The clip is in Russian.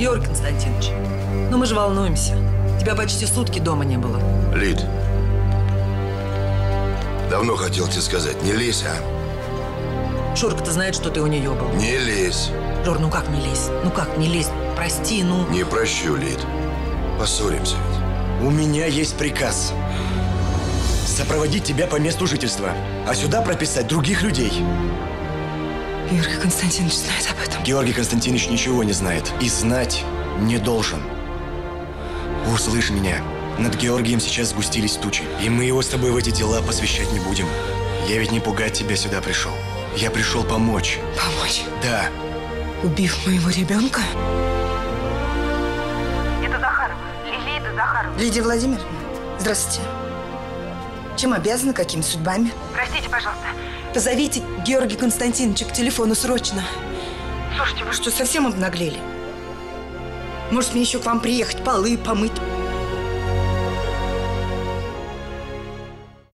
Георгий Константинович, ну мы же волнуемся. Тебя почти сутки дома не было. Лид, давно хотел тебе сказать, не лезь, а? Шурка-то знает, что ты у нее был. Не лезь. Жор, ну как не лезь? Ну как не лезь? Прости, ну... Не прощу, Лид. Поссоримся ведь. У меня есть приказ. Сопроводить тебя по месту жительства, а сюда прописать других людей. Георгий Константинович знает об этом. Георгий Константинович ничего не знает и знать не должен. Услышь меня. Над Георгием сейчас сгустились тучи, и мы его с тобой в эти дела посвящать не будем. Я ведь не пугать тебя сюда пришел. Я пришел помочь. Помочь? Да. Убив моего ребенка? Это Захарова. Лилида Захарова. Лидия Владимировна, здравствуйте. Чем обязаны, какими судьбами? Простите, пожалуйста. Позовите Георгия Константиновича к телефону срочно. Слушайте, Вы что, совсем обнаглели? Может, мне еще к вам приехать, полы помыть,